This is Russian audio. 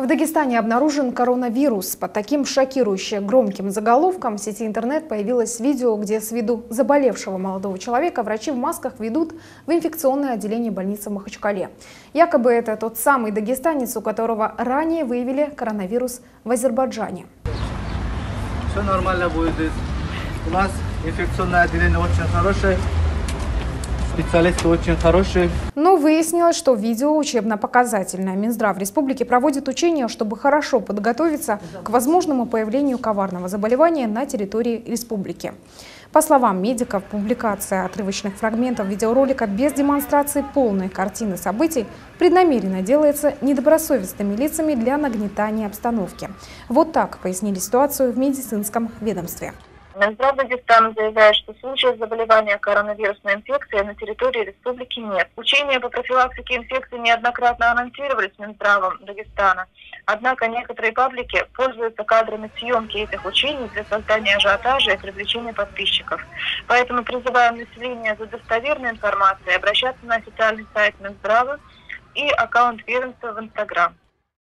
В Дагестане обнаружен коронавирус. Под таким шокирующе громким заголовком в сети интернет появилось видео, где с виду заболевшего молодого человека врачи в масках ведут в инфекционное отделение больницы в Махачкале. Якобы это тот самый дагестанец, у которого ранее выявили коронавирус в Азербайджане. Все нормально будет. У нас инфекционное отделение очень хорошее. Специалисты очень хорошие. Но выяснилось, что видео учебно-показательное. Минздрав республики проводит учения, чтобы хорошо подготовиться к возможному появлению коварного заболевания на территории республики. По словам медиков, публикация отрывочных фрагментов видеоролика без демонстрации полной картины событий преднамеренно делается недобросовестными лицами для нагнетания обстановки. Вот так пояснили ситуацию в медицинском ведомстве. Минздрав Дагестана заявляет, что случаев заболевания коронавирусной инфекцией на территории республики нет. Учения по профилактике инфекции неоднократно анонсировались Минздравом Дагестана. Однако некоторые паблики пользуются кадрами съемки этих учений для создания ажиотажа и привлечения подписчиков. Поэтому призываем население за достоверной информацией обращаться на официальный сайт Минздрава и аккаунт ведомства в Инстаграм.